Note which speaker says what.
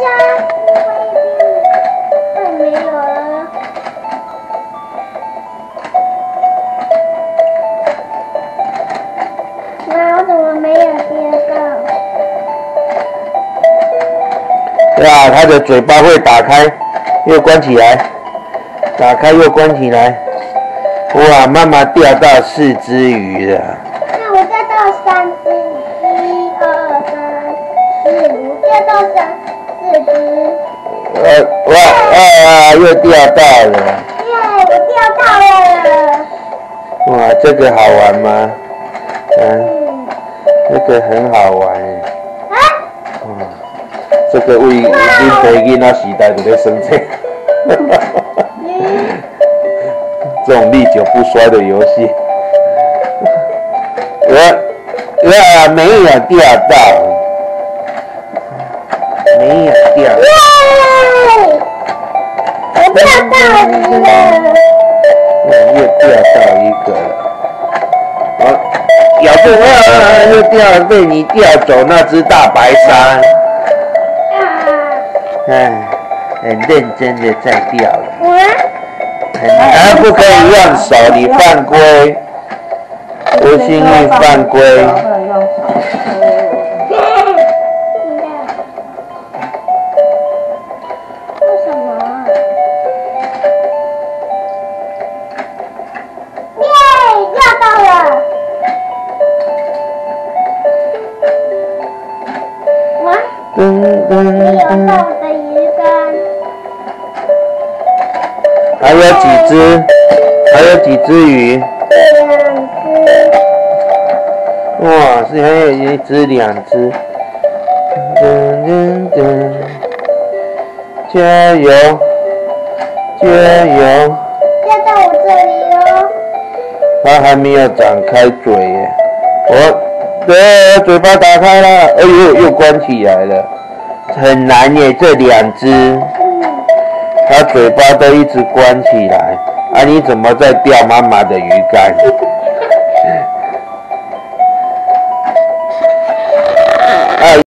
Speaker 1: 下，哎，没有了。妈，我怎么没有第二个？
Speaker 2: 对啊，它的嘴巴会打开又关起来，打开又关起来。哇，妈妈钓到四只鱼了。
Speaker 1: 那我钓到三只，一二三四五，钓到三四只。
Speaker 2: 呃，哇啊，又钓到了。
Speaker 1: 耶，我钓到了。
Speaker 2: 哇，这个好玩吗？嗯，
Speaker 1: 嗯。
Speaker 2: 这个很好玩。
Speaker 1: 啊？
Speaker 2: 哇，这个为恁爸囡仔时代在生产。这种历久不衰的游戏。我哇，没有钓到，没有钓
Speaker 1: 到鱼了。
Speaker 2: 我，又钓到一个了。啊，咬住哇，又钓了，被你钓走那只大白鲨。
Speaker 1: 啊！
Speaker 2: 哎，很认真的在钓了。
Speaker 1: 我。
Speaker 2: 啊，不可以用手，你犯规，不心玉犯规。
Speaker 1: 到了！哇，
Speaker 2: 噔噔
Speaker 1: 没有
Speaker 2: 噔，
Speaker 1: 到我的鱼竿。
Speaker 2: 还有几只？还有几只鱼？
Speaker 1: 两只。
Speaker 2: 哇，是还有一只、两只。噔噔噔，加油，加油！
Speaker 1: 钓到我这里。
Speaker 2: 他还没有张开嘴耶。我，对，嘴巴打开了，哎呦，又关起来了，很难耶，这两只。他。嘴巴都一直关起来，啊，你怎么在钓妈妈的鱼竿？